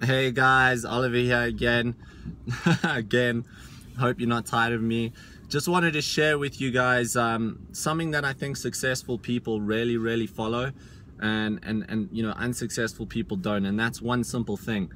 Hey guys, Oliver here again. again, hope you're not tired of me. Just wanted to share with you guys um, something that I think successful people really, really follow, and and and you know unsuccessful people don't. And that's one simple thing: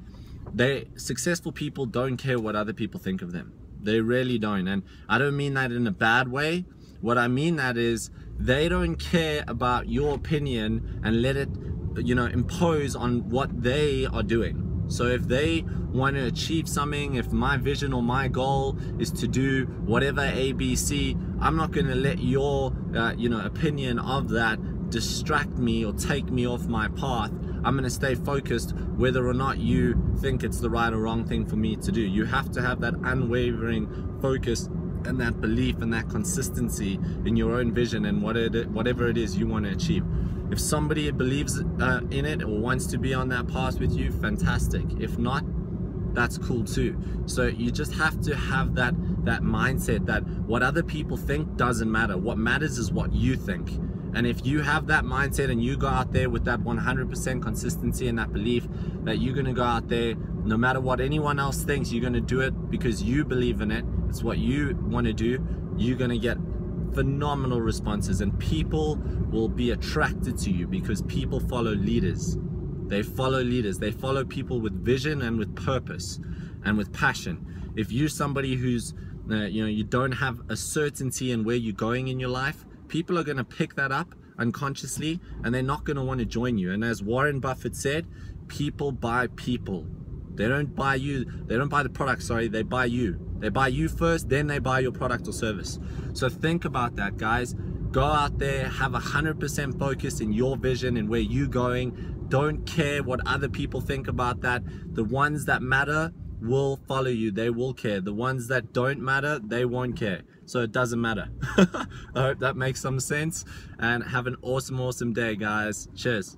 they successful people don't care what other people think of them. They really don't. And I don't mean that in a bad way. What I mean that is they don't care about your opinion and let it, you know, impose on what they are doing so if they want to achieve something, if my vision or my goal is to do whatever ABC, I'm not going to let your, uh, you know, opinion of that distract me or take me off my path. I'm going to stay focused whether or not you think it's the right or wrong thing for me to do. You have to have that unwavering focus and that belief and that consistency in your own vision and what it, whatever it is you want to achieve. If somebody believes uh, in it or wants to be on that path with you, fantastic. If not, that's cool too. So you just have to have that that mindset that what other people think doesn't matter. What matters is what you think. And if you have that mindset and you go out there with that 100% consistency and that belief that you're going to go out there, no matter what anyone else thinks, you're going to do it because you believe in it. It's what you want to do. You're going to get phenomenal responses and people will be attracted to you because people follow leaders. They follow leaders. They follow people with vision and with purpose and with passion. If you're somebody who's, uh, you know, you don't have a certainty in where you're going in your life, people are going to pick that up unconsciously and they're not going to want to join you. And as Warren Buffett said, people buy people. They don't buy you, they don't buy the product, sorry, they buy you. They buy you first, then they buy your product or service. So think about that, guys. Go out there, have a 100% focus in your vision and where you're going. Don't care what other people think about that. The ones that matter will follow you. They will care. The ones that don't matter, they won't care. So it doesn't matter. I hope that makes some sense. And have an awesome, awesome day, guys. Cheers.